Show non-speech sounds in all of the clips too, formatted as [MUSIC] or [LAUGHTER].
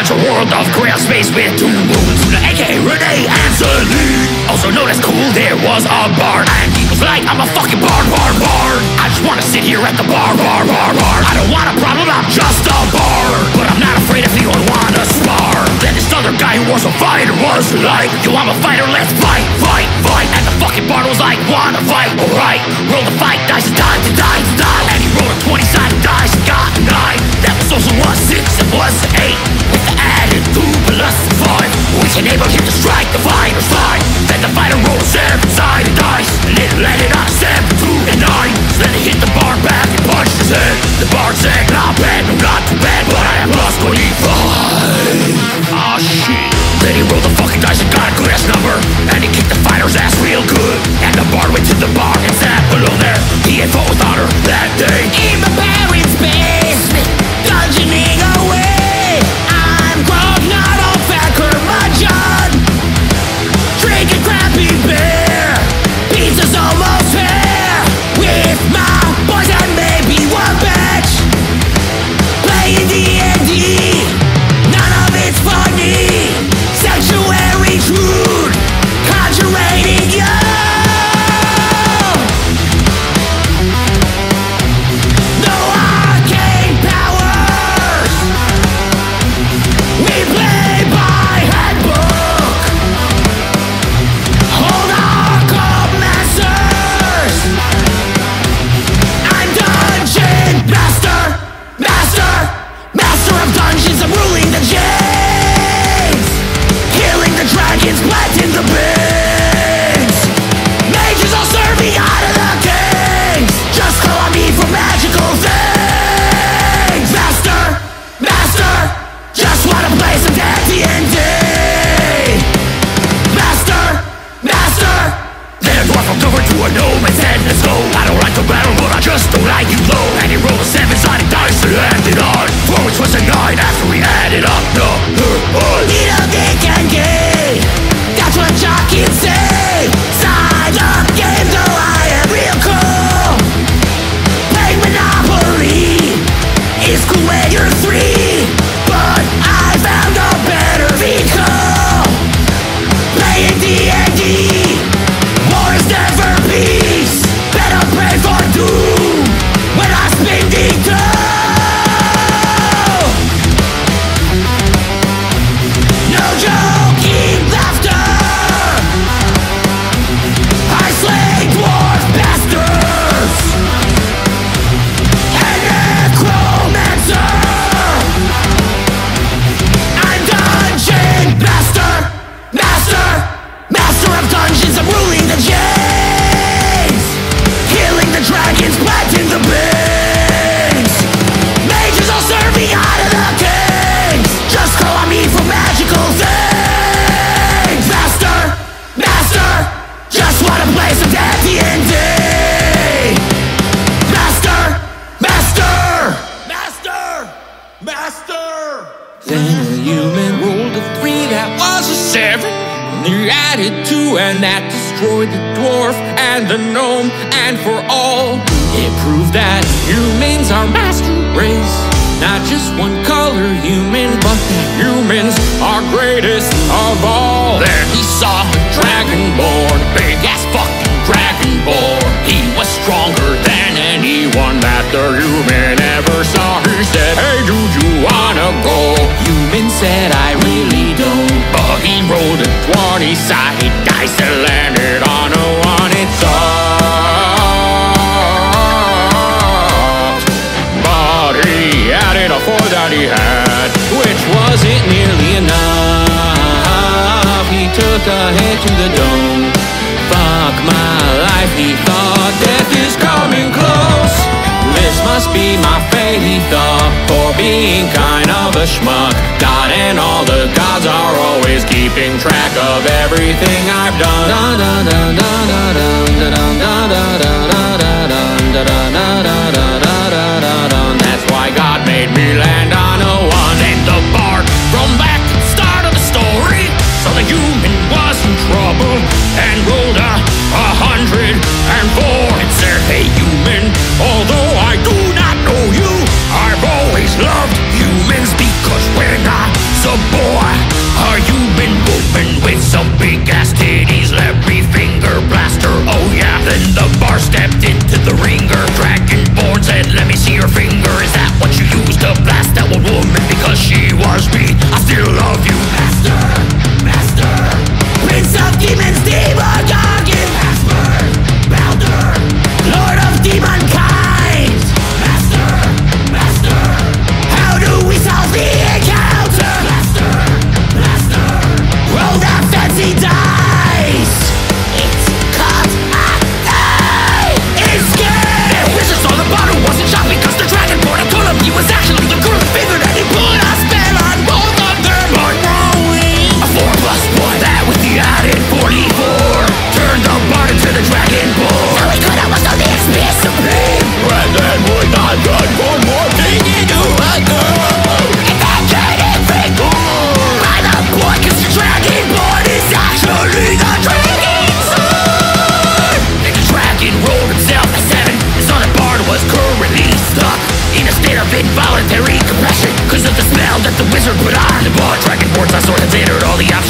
such a world of queer space with two moons A.K.A. Renee and Celine Also known as Cool, there was a bar And he was like, I'm a fucking bard, bard, bard I just wanna sit here at the bar, bar, bar, bar. I don't want a problem, I'm just a bar. But I'm not afraid if you wanna spar. Then this other guy who was a fighter was like Yo, I'm a fighter, let's fight, fight, fight. And the fucking bar was like, wanna fight, alright Roll the fight dice, and die, to die, to die. And he rolled a 20-sided dice and got a 9 That was also a 6, it was an 8 enabled him to strike the fighter's five. Then the fighter rolled a seven sided dice. And it landed on a seven, two, and nine. So then he hit the bar back and punched his head. The bard said, three, but I found a better vehicle. Dwarf and the gnome. And for all, it proved that humans are master race. Not just one color human, but humans are greatest of all. Then he saw dragonborn, big ass he had. which wasn't nearly enough. He took a hit to the dome. Fuck my life, he thought death is coming close. This must be my fate, he thought, for being kind of a schmuck. God and all the gods are always keeping track of everything I've done. Dun, dun, dun, dun, dun, dun,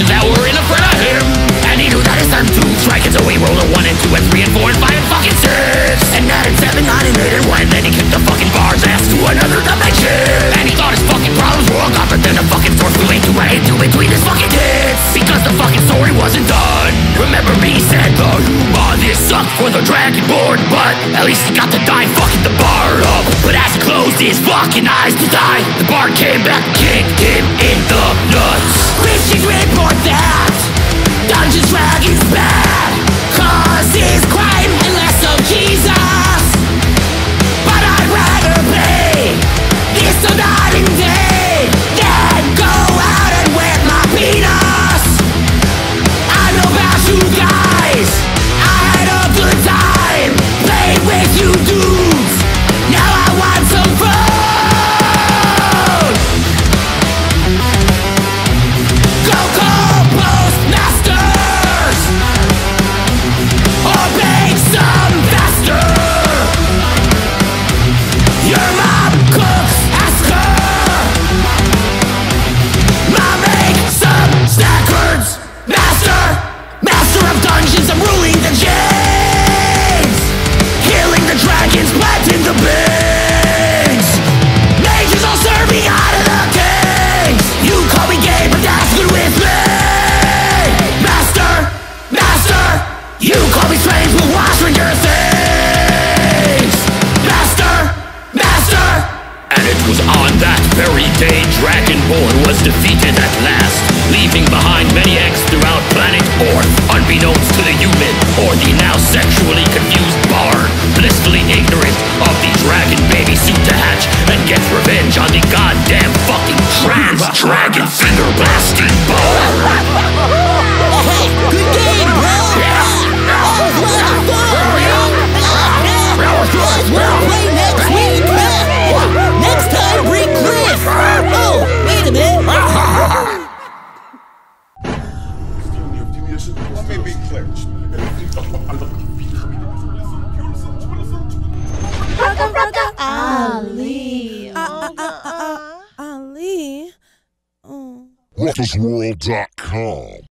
that were in front of him. And he knew that his time to strike And so he rolled a 1 and 2 and 3 and 4 and 5 and fucking 6 And that and 7, 9 and 8 and 1 And then he kicked the fucking bar's ass to another dimension And he thought his fucking problems were all gone But then the fucking sword flew into a into between his fucking tits Because the fucking story wasn't done. Remember me, he said the human This sucked for the dragonborn But at least he got to die fucking the bar up. But as he closed his fucking eyes to die The bar came back and kicked him Dungeons Dragons bad defeated at last, leaving behind many eggs throughout planet Earth, unbeknownst to the human or the now sexually confused bard, blissfully ignorant of the dragon baby suit to hatch and gets revenge on the goddamn fucking trans dragon finger blasting. [LAUGHS] Ali. RuckasWorld.com.